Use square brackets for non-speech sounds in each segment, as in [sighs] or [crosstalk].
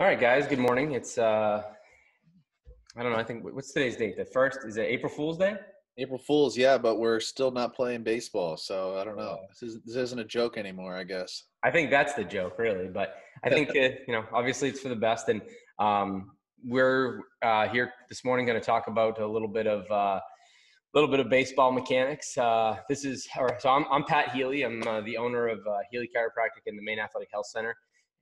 All right, guys. Good morning. It's uh, I don't know. I think what's today's date? The first is it April Fool's Day? April Fools, yeah, but we're still not playing baseball, so I don't know. This, is, this isn't a joke anymore, I guess. I think that's the joke, really. But I think [laughs] uh, you know, obviously, it's for the best, and um, we're uh, here this morning going to talk about a little bit of a uh, little bit of baseball mechanics. Uh, this is so I'm, I'm Pat Healy. I'm uh, the owner of uh, Healy Chiropractic in the Maine Athletic Health Center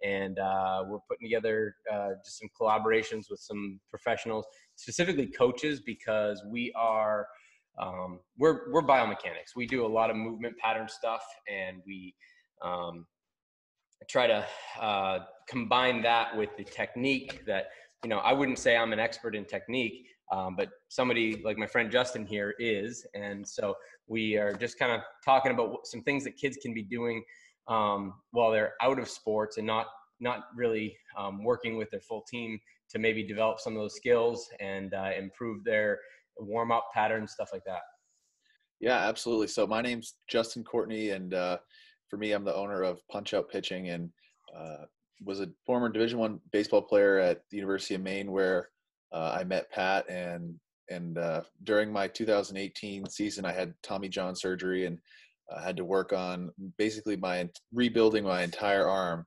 and uh, we're putting together uh, just some collaborations with some professionals, specifically coaches, because we are um, we're we're biomechanics. We do a lot of movement pattern stuff, and we um, try to uh, combine that with the technique that you know. I wouldn't say I'm an expert in technique, um, but somebody like my friend Justin here is, and so we are just kind of talking about some things that kids can be doing um, while they're out of sports and not not really um, working with their full team to maybe develop some of those skills and uh, improve their warm up patterns, stuff like that. Yeah, absolutely. So my name's Justin Courtney, and uh, for me, I'm the owner of Punch Out Pitching, and uh, was a former Division One baseball player at the University of Maine, where uh, I met Pat, and and uh, during my 2018 season, I had Tommy John surgery, and I had to work on basically my rebuilding my entire arm.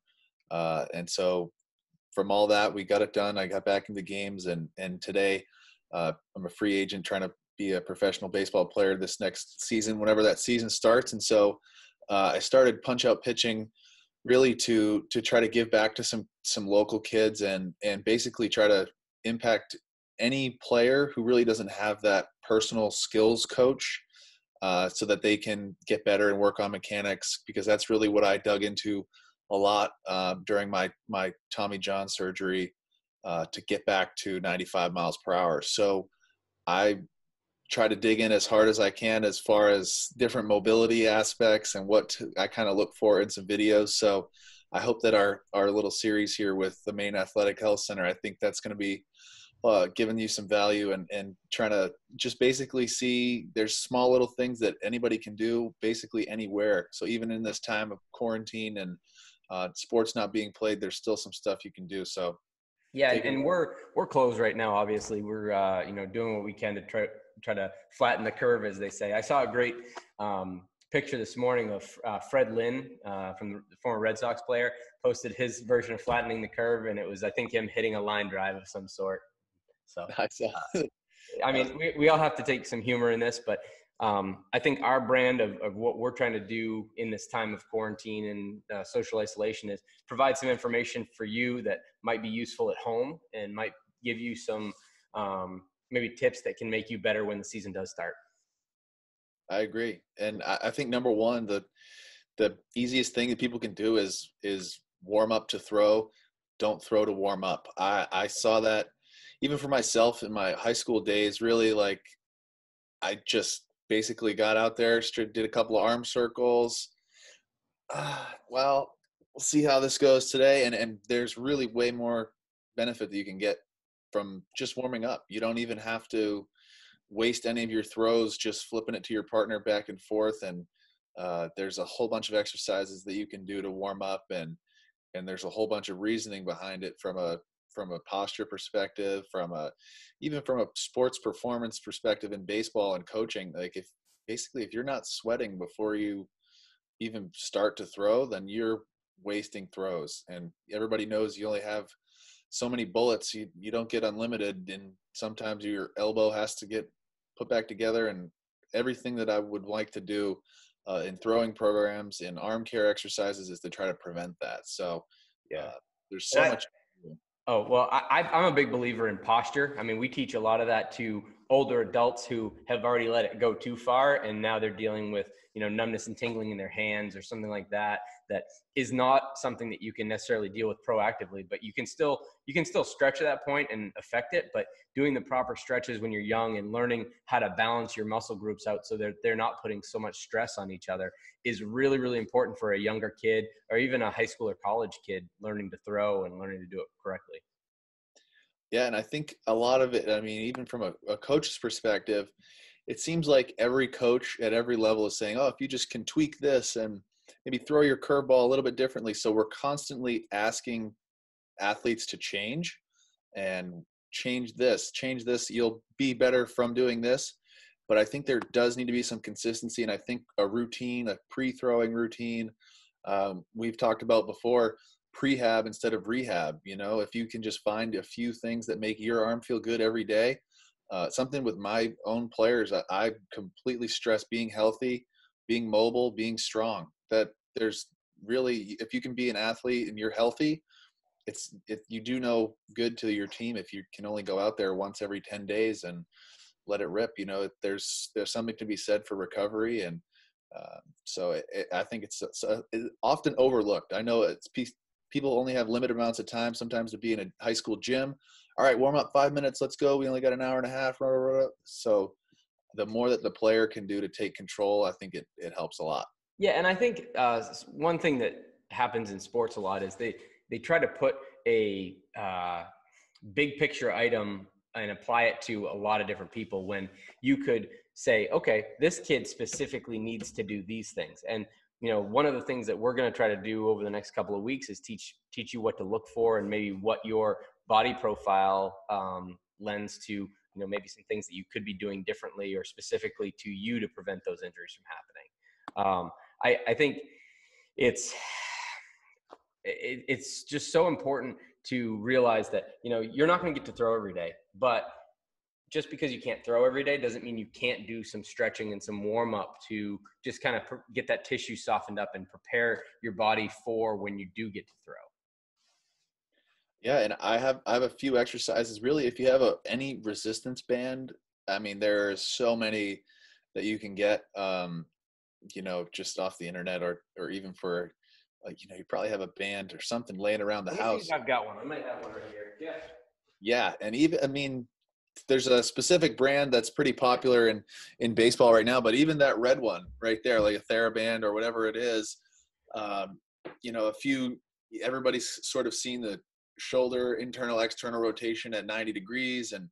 Uh, and so from all that, we got it done. I got back into games, and and today uh, I'm a free agent trying to be a professional baseball player this next season, whenever that season starts. And so uh, I started Punch Out Pitching really to to try to give back to some some local kids and and basically try to impact any player who really doesn't have that personal skills coach uh, so that they can get better and work on mechanics because that's really what I dug into a lot uh, during my my Tommy John surgery uh, to get back to 95 miles per hour. So I try to dig in as hard as I can as far as different mobility aspects and what to, I kind of look for in some videos. So I hope that our our little series here with the Maine Athletic Health Center, I think that's going to be uh, giving you some value and, and trying to just basically see there's small little things that anybody can do basically anywhere. So even in this time of quarantine and uh, sports not being played, there's still some stuff you can do. So yeah, and we're we're closed right now. Obviously, we're uh, you know doing what we can to try try to flatten the curve, as they say. I saw a great um, picture this morning of uh, Fred Lynn uh, from the former Red Sox player posted his version of flattening the curve, and it was I think him hitting a line drive of some sort. So [laughs] [laughs] I saw. I mean, we, we all have to take some humor in this, but um, I think our brand of, of what we're trying to do in this time of quarantine and uh, social isolation is provide some information for you that might be useful at home and might give you some um, maybe tips that can make you better when the season does start. I agree, and I, I think number one, the the easiest thing that people can do is is warm up to throw. Don't throw to warm up. I I saw that even for myself in my high school days, really like I just basically got out there, did a couple of arm circles. Uh, well, we'll see how this goes today. And and there's really way more benefit that you can get from just warming up. You don't even have to waste any of your throws just flipping it to your partner back and forth. And uh, there's a whole bunch of exercises that you can do to warm up and and there's a whole bunch of reasoning behind it from a from a posture perspective, from a even from a sports performance perspective in baseball and coaching. Like if basically if you're not sweating before you even start to throw, then you're wasting throws. And everybody knows you only have so many bullets. You you don't get unlimited, and sometimes your elbow has to get put back together. And everything that I would like to do uh, in throwing programs in arm care exercises is to try to prevent that. So yeah, uh, there's so much Oh, well, I, I'm a big believer in posture. I mean, we teach a lot of that to older adults who have already let it go too far and now they're dealing with, you know, numbness and tingling in their hands or something like that that is not something that you can necessarily deal with proactively, but you can still you can still stretch at that point and affect it, but doing the proper stretches when you're young and learning how to balance your muscle groups out so that they're not putting so much stress on each other is really really important for a younger kid or even a high school or college kid learning to throw and learning to do it correctly. Yeah, and I think a lot of it, I mean, even from a, a coach's perspective, it seems like every coach at every level is saying, oh, if you just can tweak this and maybe throw your curveball a little bit differently. So we're constantly asking athletes to change and change this, change this. You'll be better from doing this. But I think there does need to be some consistency, and I think a routine, a pre-throwing routine. Um, we've talked about before prehab instead of rehab. You know, if you can just find a few things that make your arm feel good every day. Uh, something with my own players, I, I completely stress being healthy, being mobile, being strong. That there's really, if you can be an athlete and you're healthy, it's if you do no good to your team if you can only go out there once every 10 days and let it rip you know there's there's something to be said for recovery and uh, so it, it, i think it's, it's often overlooked i know it's people only have limited amounts of time sometimes to be in a high school gym. All right warm up five minutes let's go. We only got an hour and a half so the more that the player can do to take control i think it, it helps a lot. Yeah and i think uh, one thing that happens in sports a lot is they they try to put a uh, big picture item and apply it to a lot of different people when you could say okay this kid specifically needs to do these things. And you know one of the things that we're going to try to do over the next couple of weeks is teach teach you what to look for and maybe what your body profile um, lends to you know maybe some things that you could be doing differently or specifically to you to prevent those injuries from happening. Um, I, I think it's it, it's just so important to realize that you know you're not going to get to throw every day but just because you can't throw every day doesn't mean you can't do some stretching and some warm up to just kind of pr- get that tissue softened up and prepare your body for when you do get to throw yeah and i have i have a few exercises really if you have a any resistance band i mean there are so many that you can get um you know just off the internet or or even for like you know you probably have a band or something laying around the house. I've got one. I might have one right here. Yeah. Yeah, and even I mean, there's a specific brand that's pretty popular in in baseball right now, but even that red one right there, like a TheraBand or whatever it is, um, you know, a few everybody's sort of seen the shoulder internal external rotation at 90 degrees and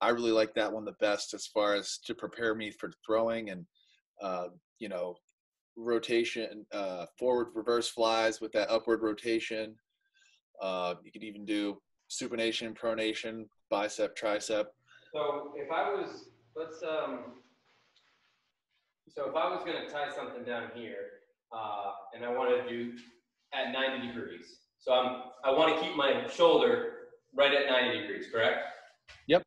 I really like that one the best as far as to prepare me for throwing and uh, you know rotation, uh, forward reverse flies with that upward rotation. Uh, you could even do supination, pronation, bicep, tricep. So if I was, let's, um, so if I was going to tie something down here, uh, and I want to do at 90 degrees. So I'm, I want to keep my shoulder right at 90 degrees, correct? Yep.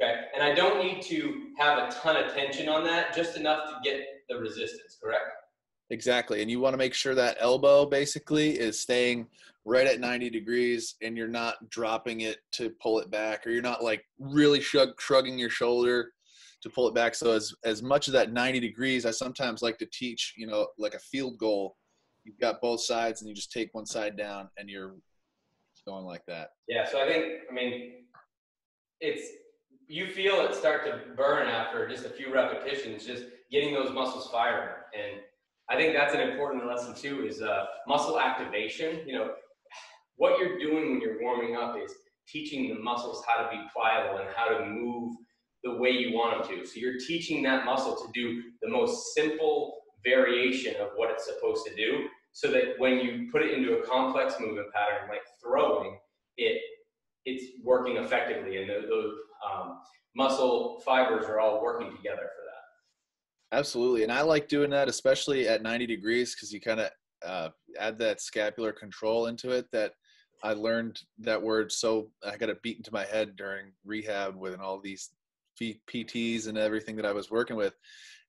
Okay. And I don't need to have a ton of tension on that, just enough to get the resistance, correct? Exactly. And you want to make sure that elbow basically is staying right at 90 degrees and you're not dropping it to pull it back or you're not like really shrug, shrugging your shoulder to pull it back. So as, as much of that 90 degrees, I sometimes like to teach, you know, like a field goal, you've got both sides and you just take one side down and you're going like that. Yeah. So I think, I mean, it's, you feel it start to burn after just a few repetitions, just getting those muscles firing. And I think that's an important lesson too is uh, muscle activation. You know, what you're doing when you're warming up is teaching the muscles how to be pliable and how to move the way you want them to. So you're teaching that muscle to do the most simple variation of what it's supposed to do so that when you put it into a complex movement pattern like throwing, it it's working effectively and those um, muscle fibers are all working together for that. Absolutely. And I like doing that, especially at 90 degrees, because you kind of uh, add that scapular control into it that I learned that word. So I got it beat into my head during rehab with all these PTs and everything that I was working with.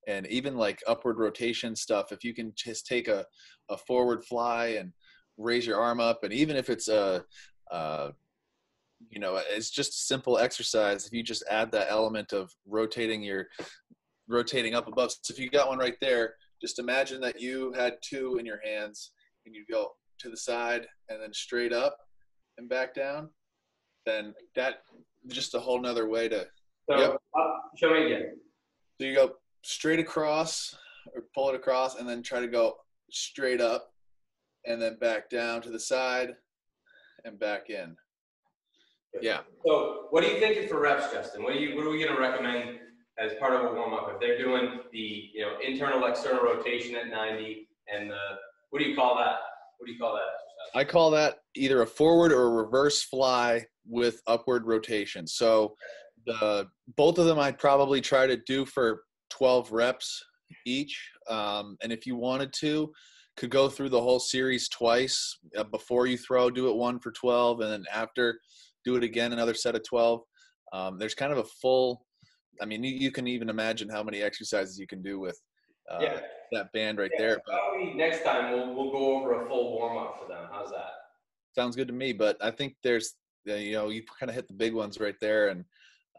And even like upward rotation stuff, if you can just take a, a forward fly and raise your arm up, and even if it's a, a you know, it's just a simple exercise. If you just add that element of rotating your rotating up above. So if you got one right there, just imagine that you had two in your hands and you go to the side and then straight up and back down. Then that just a whole nother way to. So yep. uh, show me again. So you go straight across or pull it across and then try to go straight up and then back down to the side and back in. Yeah. So what are you thinking for reps, Justin? What are you what are we gonna recommend as part of a warm up, if they're doing the you know internal external rotation at 90 and the what do you call that? What do you call that? I call that either a forward or a reverse fly with upward rotation. So the both of them I'd probably try to do for 12 reps each. Um, and if you wanted to, could go through the whole series twice uh, before you throw, do it one for 12, and then after, do it again another set of 12. Um, there's kind of a full. I mean, you, you, can even imagine how many exercises you can do with uh, yeah. that band right yeah. there. But next time we'll we'll go over a full warm up for them. How's that? Sounds good to me. But I think there's you know you kind of hit the big ones right there, and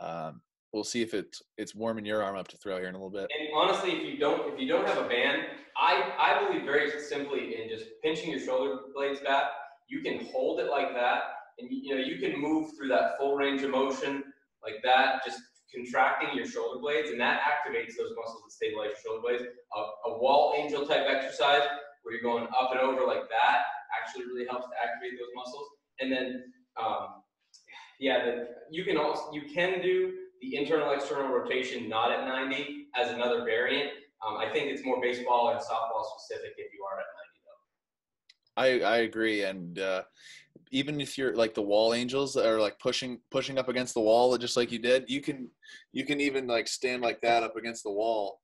um, we'll see if it's it's warming your arm up to throw here in a little bit. And honestly, if you don't if you don't have a band, I I believe very simply in just pinching your shoulder blades back. You can hold it like that, and you, you know you can move through that full range of motion like that, just contracting your shoulder blades, and that activates those muscles that stabilize your shoulder blades. A, a wall angel type exercise where you're going up and over like that actually really helps to activate those muscles. And then, um, yeah, the, you can also you can do the internal external rotation not at 90 as another variant. Um, I think it's more baseball and softball specific if you are at 90 though. I I agree, and uh, even if you're like the wall angels that are like pushing pushing up against the wall just like you did, you can you can even like stand like that up against the wall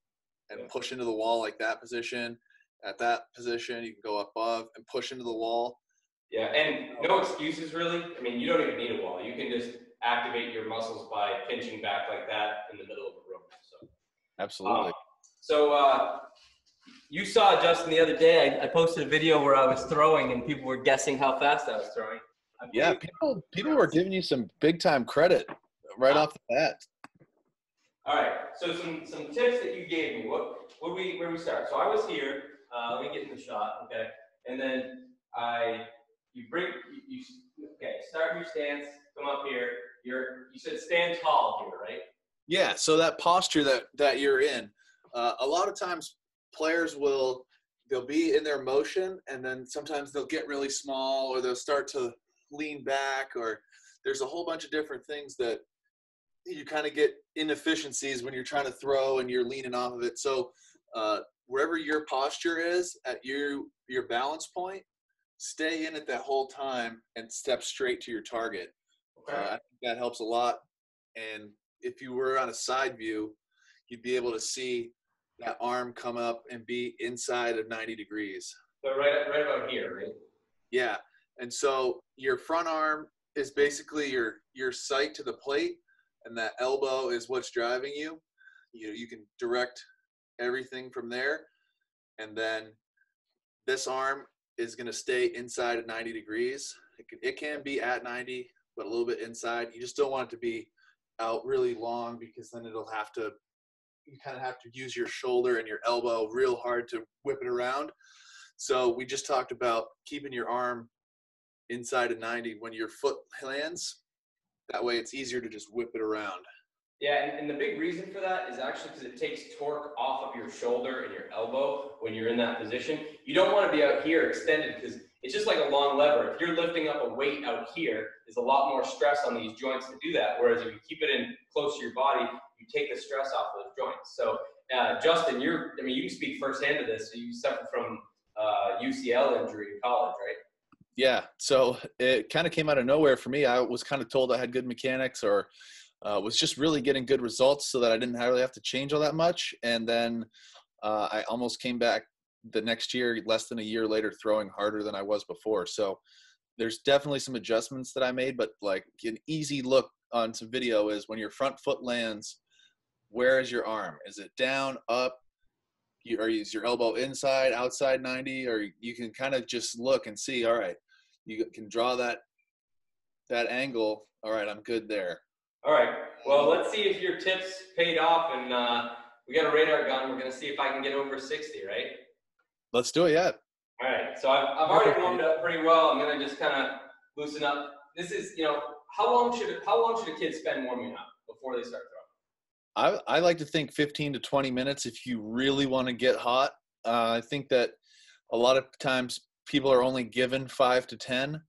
and push into the wall like that position. At that position, you can go above and push into the wall. Yeah, and no excuses really. I mean, you don't even need a wall. You can just activate your muscles by pinching back like that in the middle of the room. So absolutely. Um, so uh, you saw Justin the other day. I, I, posted a video where I was throwing, and people were guessing how fast I was throwing. Yeah, people people were giving you some big time credit right off the bat. All right, so some some tips that you gave me. What where we where we start? So I was here. Uh, let me get in the shot, okay? And then I you bring you, you okay start your stance. Come up here. You're you said stand tall here, right? Yeah. So that posture that that you're in, uh, a lot of times players will they'll be in their motion and then sometimes they'll get really small or they'll start to lean back or there's a whole bunch of different things that you kind of get inefficiencies when you're trying to throw and you're leaning off of it. So uh, wherever your posture is at your your balance point stay in it that whole time and step straight to your target. Okay. uh, i think that helps a lot. And if you were on a side view you'd be able to see that arm come up and be inside of 90 degrees. So right, right about here, right? Yeah. And so your front arm is basically your your sight to the plate, and that elbow is what's driving you. You know, you can direct everything from there, and then this arm is going to stay inside at 90 degrees. It can, it can be at 90, but a little bit inside. You just don't want it to be out really long because then it'll have to you kind of have to use your shoulder and your elbow real hard to whip it around. So we just talked about keeping your arm inside of 90 when your foot lands. That way it's easier to just whip it around. Yeah, and, and the big reason for that is actually because it takes torque off of your shoulder and your elbow when you're in that position. You don't want to be out here extended because it's just like a long lever. If you're lifting up a weight out here, there's a lot more stress on these joints to do that. Whereas if you keep it in close to your body, you take the stress off those joints. So, uh, Justin, you're, I mean, you speak firsthand to this. So you suffered from uh, UCL injury in college, right? Yeah. So it kind of came out of nowhere for me. I was kind of told I had good mechanics or uh, was just really getting good results so that I didn't really have to change all that much. And then uh, I almost came back the next year, less than a year later, throwing harder than I was before. So there's definitely some adjustments that I made, but like an easy look on some video is when your front foot lands, where is your arm? Is it down, up? You, or is your elbow inside, outside 90? Or you can kind of just look and see, all right, you can draw that that angle. All right, I'm good there. All right. Well, let's see if your tips paid off. And uh, we got a radar gun. We're going to see if I can get over 60, right? Let's do it, yeah. All right. So I've, I've already warmed up pretty well. I'm going to just kind of loosen up. This is, you know, how long should how long should a kid spend warming up before they start I, I like to think 15 to 20 minutes if you really want to get hot. Uh, I think that a lot of times people are only given five to 10.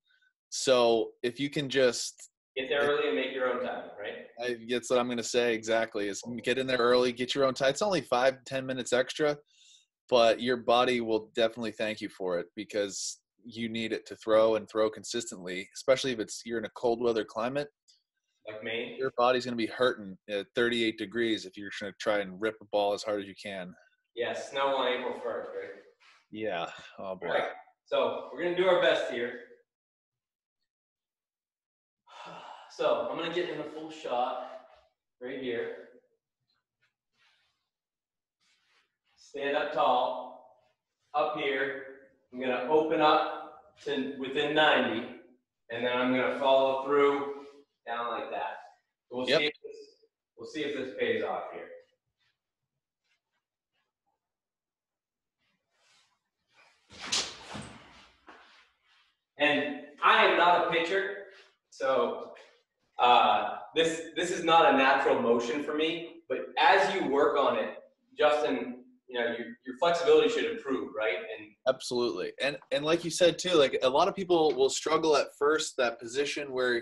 So if you can just get there early and make your own time, right? I, that's what I'm going to say exactly is get in there early, get your own time. It's only five, to 10 minutes extra, but your body will definitely thank you for it because you need it to throw and throw consistently, especially if it's you're in a cold weather climate. Like me, your body's going to be hurting at 38 degrees if you're trying to try and rip a ball as hard as you can. Yeah, snow on April 1st, right? Yeah. Oh boy. All right. So we're gonna do our best here. [sighs] So I'm gonna get in a full shot right here. Stand up tall. Up here, I'm gonna open up to within 90, and then I'm gonna follow through down like that. We'll Yep. see. If this, we'll see if this pays off here. And I am not a pitcher, so uh, this this is not a natural motion for me. But as you work on it, Justin, you know your your flexibility should improve, right? And Absolutely. And and like you said too, like a lot of people will struggle at first that position where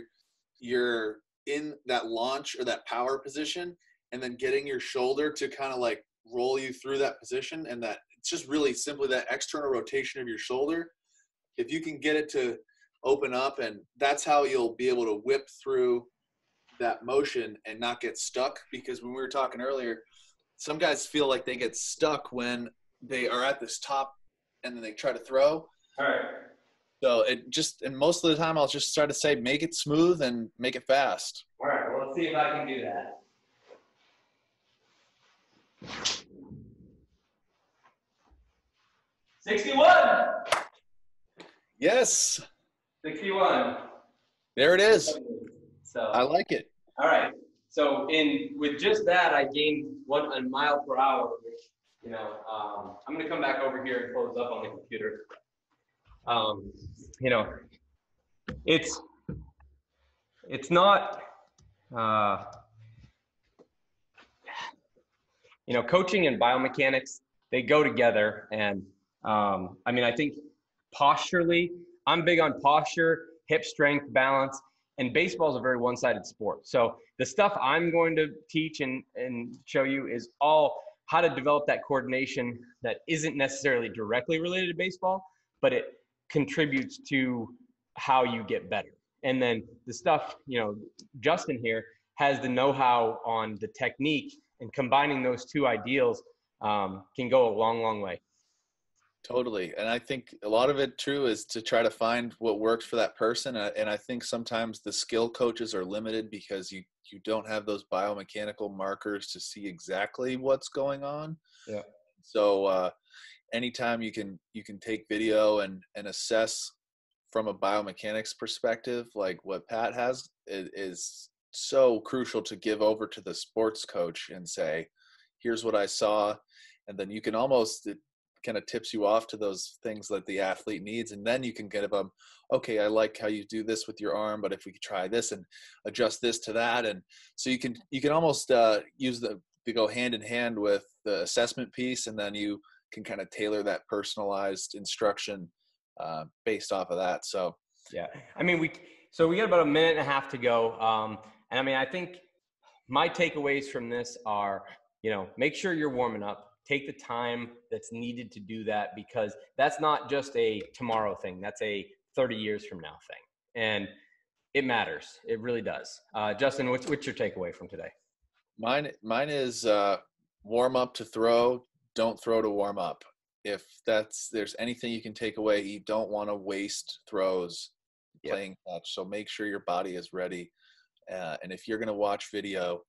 you're in that launch or that power position and then getting your shoulder to kind of like roll you through that position and that it's just really simply that external rotation of your shoulder. If you can get it to open up and that's how you'll be able to whip through that motion and not get stuck because when we were talking earlier, some guys feel like they get stuck when they are at this top and then they try to throw. all right, So it just and most of the time I'll just try to say make it smooth and make it fast. all right. Well, let's see if I can do that. Sixty-one. Yes, Sixty-one. there it is. So I like it. All right. So in with just that, I gained one a mile per hour, which you know, um, I'm gonna come back over here and close up on the computer. Um, you know, it's it's not. Uh, you know, coaching and biomechanics they go together, and um, I mean, I think posturally, I'm big on posture, hip strength, balance, and baseball is a very one-sided sport. So the stuff I'm going to teach and, and show you is all how to develop that coordination that isn't necessarily directly related to baseball, but it contributes to how you get better. And then the stuff, you know, Justin here has the know-how on the technique and combining those two ideals um, can go a long, long way. Totally. And I think a lot of it true is to try to find what works for that person. And I- think sometimes the skill coaches are limited because you, you don't have those biomechanical markers to see exactly what's going on. Yeah. So uh, anytime you can you can take video and, and assess from a biomechanics perspective, like what Pat has, is, is so crucial to give over to the sports coach and say, here's what I saw. And then you can almost it kind of tips you off to those things that the athlete needs. And then you can give them, okay, I like how you do this with your arm, but if we could try this and adjust this to that. And so you can, you can almost uh, use the, to go hand in hand with the assessment piece. And then you can kind of tailor that personalized instruction uh, based off of that. So Yeah. I mean, we, so we got about a minute and a half to go. Um, and I mean, I think my takeaways from this are, you know, make sure you're warming up. Take the time that's needed to do that because that's not just a tomorrow thing. That's a 30 years from now thing. And it matters. It really does. Uh, Justin, what's, what's your takeaway from today? Mine, mine is uh, warm up to throw. Don't throw to warm up. If that's there's anything you can take away, you don't want to waste throws Yep. playing catch. So make sure your body is ready. Uh, and if you're going to watch video,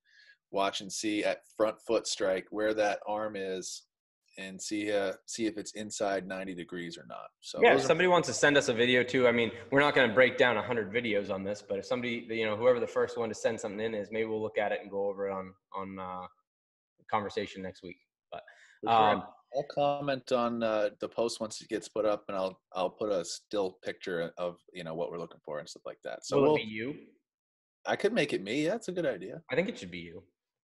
watch and see at front foot strike where that arm is, and see uh, see if it's inside 90 degrees or not. So yeah, if those are- somebody wants to send us a video too. I mean, we're not going to break down 100 videos on this, but if somebody, you know, whoever the first one to send something in is, maybe we'll look at it and go over it on on uh, conversation next week. for sure. Um, I'll comment on uh, the post once it gets put up, and I'll I'll put a still picture of you know what we're looking for and stuff like that. So will we'll, it be you? I could make it me. Yeah, that's a good idea. I think it should be you.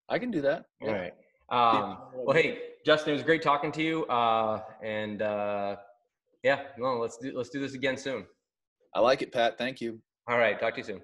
I can do that. All right. Um, well, hey, Justin, it was great talking to you. Uh, and uh, yeah, well, let's do let's do this again soon. I like it, Pat. Thank you. All right, talk to you soon.